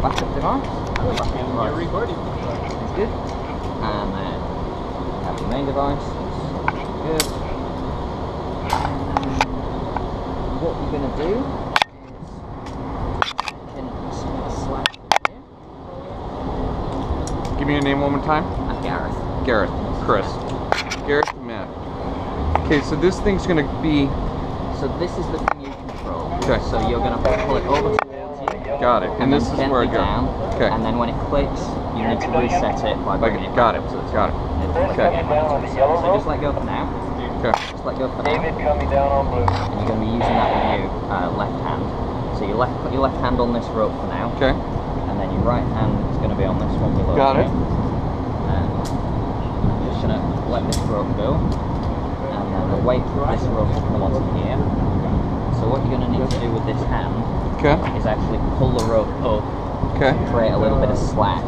backup device. Backup device recording. is good. And then have your main device. It's good. And what you're going to do is taking some of the here. Give me your name one more time. And Gareth. Gareth. Chris. Gareth Matt. Okay, so this thing's gonna be. So this is the thing you control. Okay. So you're going to pull it over to. Got it. And then this is where I go. down, Okay. And then when it clicks, you need to reset it by Like, bringing it got it. up to the Got it. It's Okay. So just let go for now. Okay. Just let go for now. David coming down on blue. And you're going to be using that with your uh, left hand. So you left, put your left hand on this rope for now. Okay. And then your right hand is going to be on this one below. Got it. And I'm just going to let this rope go. And then the weight of this rope will come onto here. So what you're going to need to do with this hand Okay. is actually pull the rope up Okay. create a little bit of slack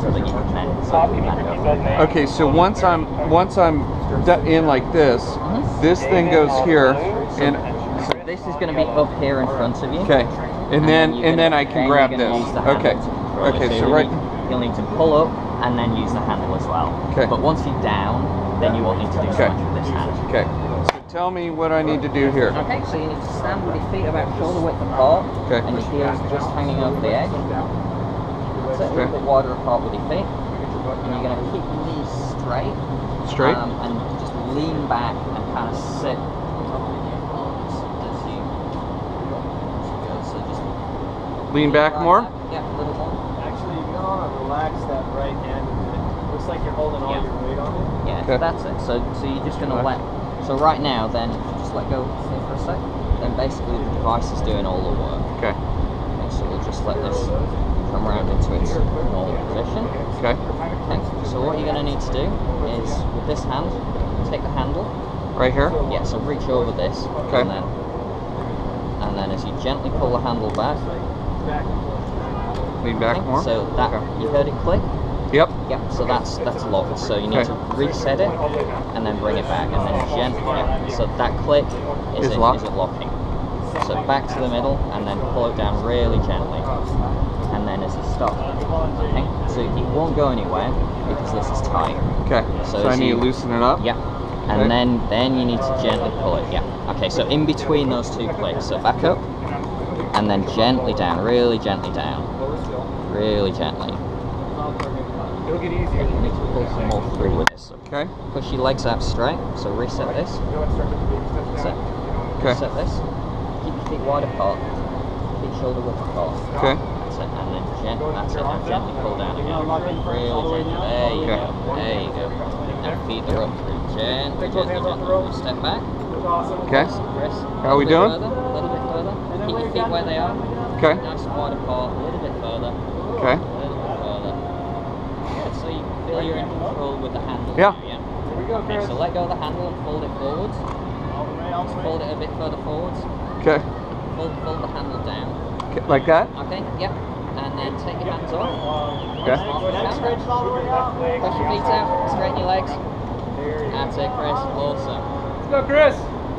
so that you can then so you can go. Okay. So once I'm once I'm in like this, Mhm. this thing goes here, and So this is going to be up here in front of you. okay, and then you're and then I can then grab this. Okay. to control it. Okay. So you'll right. need, you'll need to pull up and then use the handle as well. Okay. But once you're down, then you won't need to do so much with this hand. Okay. So tell me what I need to do here. Okay, so you need to stand with your feet about shoulder width apart Okay. and your heels just hanging over the edge. So a Okay. little bit wider apart with your feet. And you're going to keep your knees straight. Straight. Um, and just lean back and kind of sit as you go. So Lean back more. Yeah, a little more. Actually, you're want to relax that right hand. It looks like you're holding all Yeah. your weight on it. Yeah, Okay. that's it. So, so you're just going to let. So right now, then if you just let go here for a sec. Then basically the device is doing all the work. Okay. Okay, so we'll just let this come around into its normal position. Okay. Okay, so what you're going to need to do is with this hand, take the handle. Right here. Yeah, so reach over this. Okay. And then, and then as you gently pull the handle back. Lean back okay, more. So that Okay. you heard it click. Yep. Yep. So that's that's locked. So you need Okay. to reset it and then bring it back and then gently. So that click is, Is it, locked. is it locking? So back to the middle and then pull it down really gently. And then as you stop, okay. So it won't go anywhere because this is tight. Okay. So So, I need you- to loosen it up. Yeah. And Okay. then then you need to gently pull it. Yeah. Okay. So in between those two clicks, so back up, and then gently down, really gently down, really gently. It'll get easier. You need to pull some more through with this. Okay. push your legs out straight. So reset this. It. Okay. Reset this. Keep your feet wide apart. Feet shoulder width apart. Okay. That's it. And then gently. That's it. Now gently pull down again. Really gently. There you Okay. go. There you go. Now feet are up through. Gently, gently, gently. Step back. Okay. Chris. How are we A little bit doing? Further, a little bit further. Keep your feet where they are. Okay. Nice and wide apart. A little bit further. Okay. A little bit further. Good. So you feel you're in control with the handle. Yeah. now, yeah. Here we go, Okay, so let go of the handle and fold it forwards. All the way, all the way. Fold it a bit further forwards. Okay. Fold, fold the handle down. Okay, Like that. Okay, yep. And then take your hands off. Okay. Neck stretched all the way out. Push your feet out. Straighten your legs. There you go. That's it, Chris. Awesome. Let's go, Chris.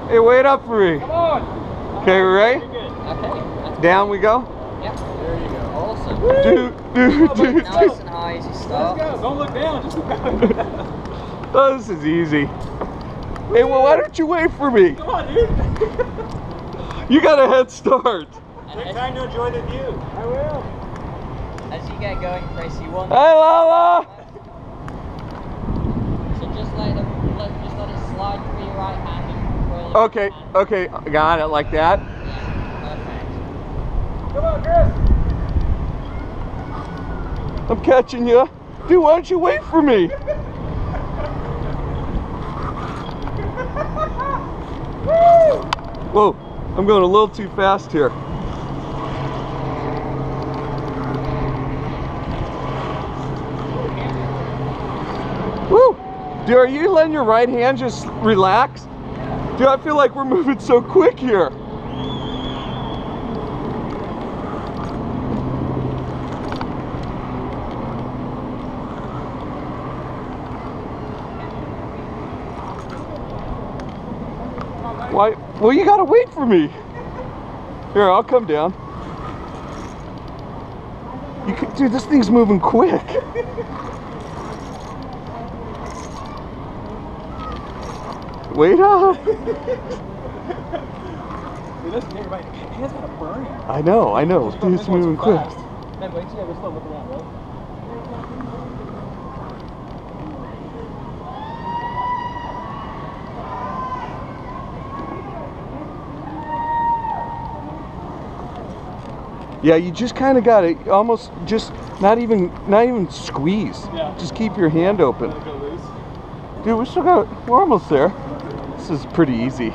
Hey, wait up for me. Come on. Okay, we ready? You're good. Okay. Down we go. Yep. There you go. Awesome. Do, do, do, do. Nice and high as you Let's go. Don't look down. Just look up. Oh, this is easy. Hey, well, why don't you wait for me? Come on, dude. You got a head start. And Take as, time to enjoy the view. I will. as you get going, Chris, you want Hi, Lala. so just let it let just let it slide through your right hand and curl Okay, hand. okay, got it like that. Yeah, perfect. Come on, Chris. I'm catching you. Dude, why don't you wait for me? Whoa, I'm going a little too fast here. Woo! Dude, are you letting your right hand just relax? Dude, I feel like we're moving so quick here. Why? Well, you gotta wait for me. Here, I'll come down. You could, dude, this thing's moving quick. Wait up. Dude, listen, you're right. Hands got a burn. I know, I know. Dude, it's moving quick. Man, wait till you still look around, right? Yeah, you just kind of got to almost just not even not even squeeze. Yeah. Just keep your hand open. Dude, we still got. We're almost there. This is pretty easy.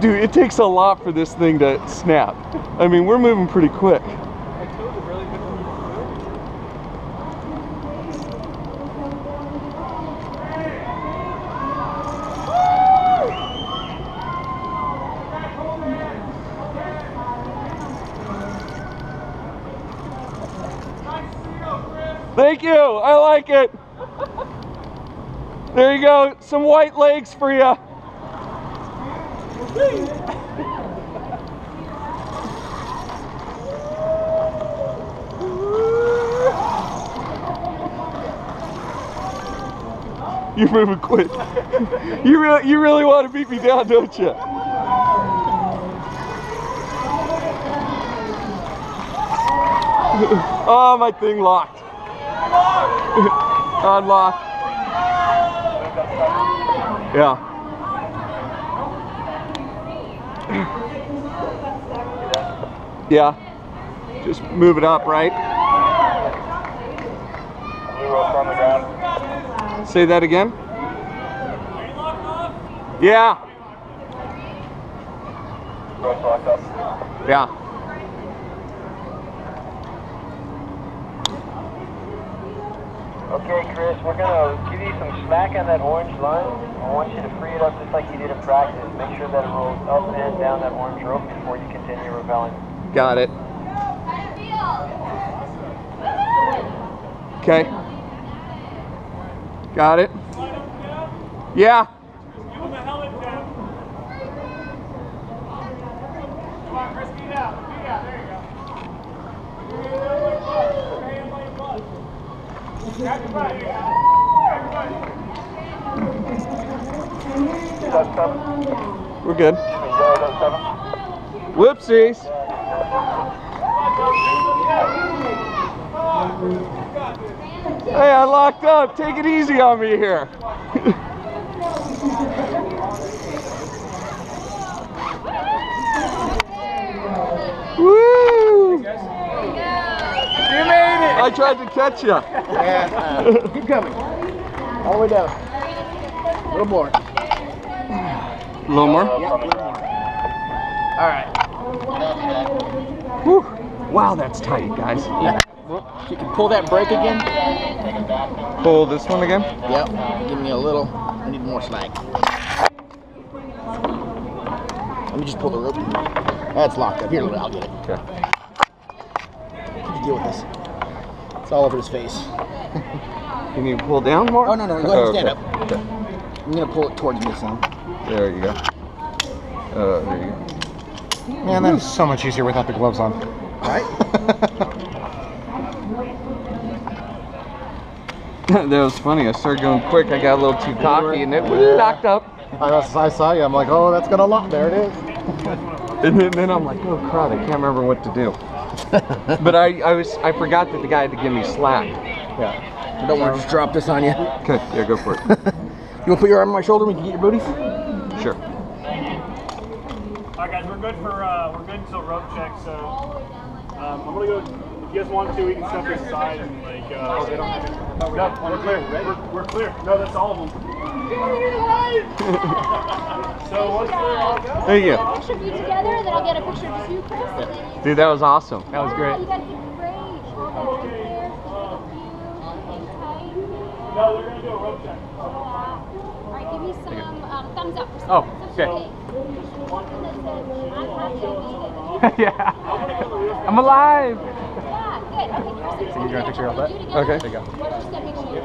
Dude, it takes a lot for this thing to snap. I mean, we're moving pretty quick. I told you, really good one. Thank you. I like it. There you go. Some white legs for you. You're moving quick. You really, you really want to beat me down, don't you? Oh, my thing locked. Unlocked. Yeah. Yeah. Just move it up, right? Say that again. Yeah. Yeah. Okay, Chris, we're gonna give you some smack on that orange line. I want you to free it up just like you did in practice. Make sure that it rolls up and down that orange rope before you continue rappelling. Got it. Okay. Got it. Yeah. Give him a helmet tap. Come on, Chris, feet out. Feet out. There you go. Put your hands on your butt. Grab your butt. Grab your butt. That's seven. We're good. Whoopsies. Hey, I locked up. Take it easy on me here. Woo! You made it. I tried to catch you. Keep coming. All the way down. A little more. A little more. All right. Whew. Wow, that's tight, guys. Yeah. Well, you can pull that brake again. Pull this one again. Yep. Give me a little. I need more slack. Let me just pull the rope. That's locked up. Here, I'll get it. Okay. You deal with this. It's all over his face. Can you pull down more? Oh, no, no, go ahead and stand okay. up. Okay. I'm gonna pull it towards me some. There you go. Uh, there you go. Man, that's so much easier without the gloves on. Right? that was funny. I started going quick. I got a little too cocky, and it was locked up. I, was, I saw you. I'm like, oh, that's gonna lock. There it is. And then, then I'm like, oh crap! I can't remember what to do. but I, I was, I forgot that the guy had to give me slack. Yeah. I don't want to just drop this on you. Okay, yeah, go for it. You wanna put your arm on my shoulder? We can get your booties. sure. All right, guys, we're good for uh, we're good until rope check. So um, I'm gonna go. If you guys want to, we can step inside and like. Uh, oh, they don't have it. No, we're clear. We're, we're clear. No, that's all of them. So once we're all go. There you go. picture of you together, and then I'll get a picture of you, Chris. and then- Dude, that was awesome. That was Yeah, great. You guys did great. Hold on right there. Keep it tight. No, they're gonna do a rope check. Yeah. All right, give me some um, thumbs up for Oh, some- okay. One that says, I'm happy I made it. yeah. I'm alive. Yeah, good. Okay, Chris, you want a picture of that? Okay. There you go.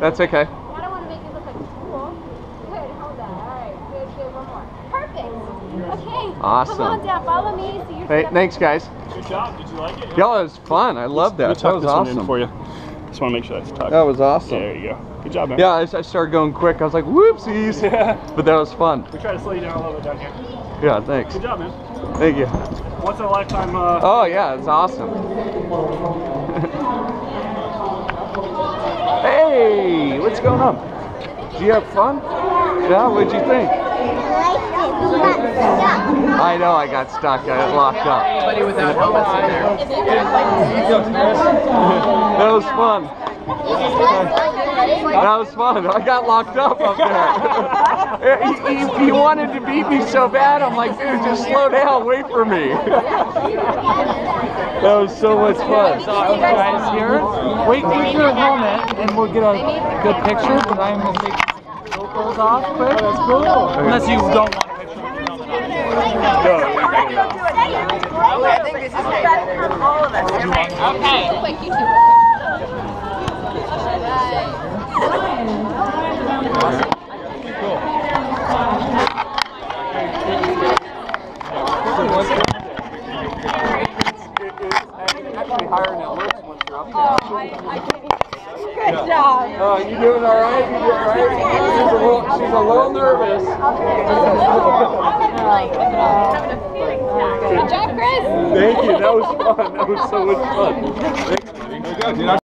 That's okay. I don't want to make it look like school. Good, hold on. All right, good, good, one more. Perfect. Okay. Awesome. Come on down, follow me. So hey, thanks, guys. Good job. Did you like it? Yeah, it was fun. I loved that. That was awesome. for you. Just want to make sure that's tucked. That was Yeah, awesome. there you go. Good job, man. Yeah, I, I started going quick. I was like, whoopsies. But that was fun. We try to slow you down a little bit down here. Yeah, thanks. Good job, man. Thank you. Once in a lifetime. Uh, Oh, yeah, it's awesome. hey, what's going on? Did you have fun? Yeah, what'd you think? I know I got stuck. I got locked up. Somebody without helmets in there. That was fun. That was fun. I got locked up up there. he, he, he wanted to beat me so bad. I'm like, dude, just slow down. Wait for me. that was so much fun. guys here. Wait for your helmet and we'll get a good picture, but I'm gonna take GoPros off quick. That's cool. Unless you don't want a picture with your helmet on. quick. You too. actually higher than it looks once you're up there. Good job. Uh, you doing all right? You doing all right? She's a little, she's a little nervous. Good job, Chris. Thank you. That was fun. That was so much fun. Thank you.